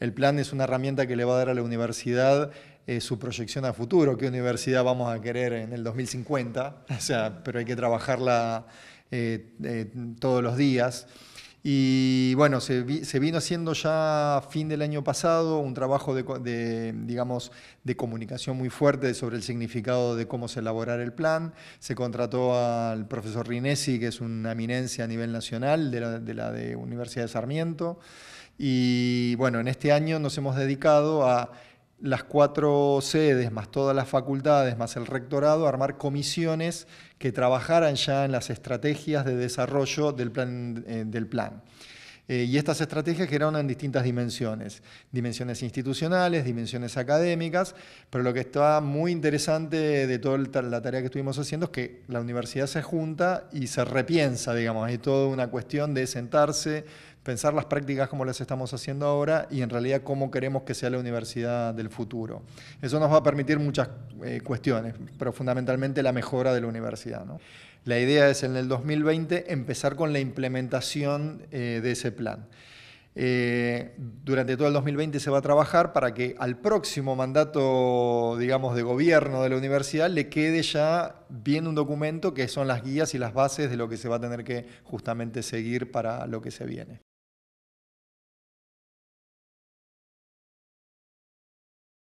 el plan es una herramienta que le va a dar a la universidad eh, su proyección a futuro, qué universidad vamos a querer en el 2050, o sea, pero hay que trabajarla eh, eh, todos los días. Y bueno, se, vino haciendo ya fin del año pasado un trabajo de, digamos, de comunicación muy fuerte sobre el significado de cómo se elaborar el plan. Se contrató al profesor Rinesi, que es una eminencia a nivel nacional de la de, la de Universidad de Sarmiento. Y bueno, en este año nos hemos dedicado a las cuatro sedes, más todas las facultades, más el rectorado, armar comisiones que trabajaran ya en las estrategias de desarrollo del plan. Eh, del plan. Eh, y estas estrategias quedaron en distintas dimensiones, dimensiones institucionales, dimensiones académicas, pero lo que está muy interesante de toda la tarea que estuvimos haciendo es que la universidad se junta y se repiensa, digamos, hay toda una cuestión de sentarse, pensar las prácticas como las estamos haciendo ahora y en realidad cómo queremos que sea la universidad del futuro. Eso nos va a permitir muchas eh, cuestiones, pero fundamentalmente la mejora de la universidad. La idea es en el 2020 empezar con la implementación eh, de ese plan. Eh, durante todo el 2020 se va a trabajar para que al próximo mandato, digamos, de gobierno de la universidad le quede ya bien un documento que son las guías y las bases de lo que se va a tener que justamente seguir para lo que se viene.